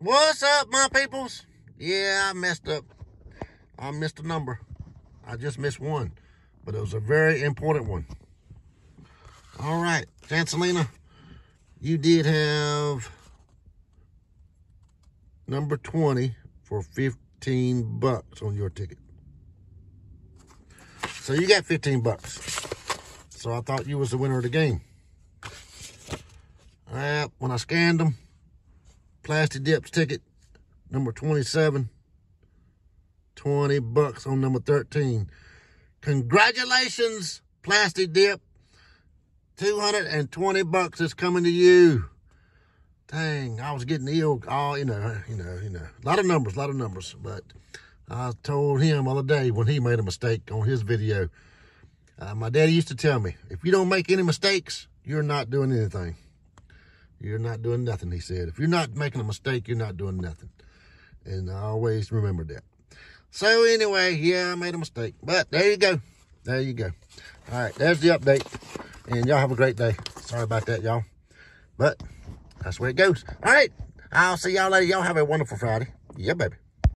What's up, my peoples? Yeah, I messed up. I missed a number. I just missed one, but it was a very important one. All right, Chancelina, you did have number 20 for 15 bucks on your ticket. So you got 15 bucks. So I thought you was the winner of the game. Uh, when I scanned them, Plastic Dips ticket, number 27, 20 bucks on number 13. Congratulations, Plastic Dip. 220 bucks is coming to you. Dang, I was getting ill. Oh, you know, you know, you know. A lot of numbers, a lot of numbers. But I told him the other day when he made a mistake on his video. Uh, my daddy used to tell me, if you don't make any mistakes, you're not doing anything. You're not doing nothing, he said. If you're not making a mistake, you're not doing nothing. And I always remember that. So anyway, yeah, I made a mistake. But there you go. There you go. All right, there's the update. And y'all have a great day. Sorry about that, y'all. But that's where it goes. All right. I'll see y'all later. Y'all have a wonderful Friday. Yeah, baby.